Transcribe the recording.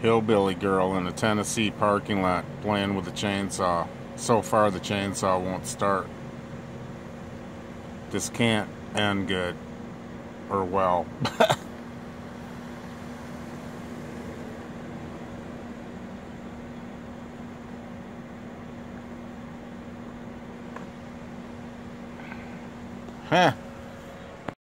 hillbilly girl in a Tennessee parking lot playing with a chainsaw. So far, the chainsaw won't start. This can't end good or well. huh.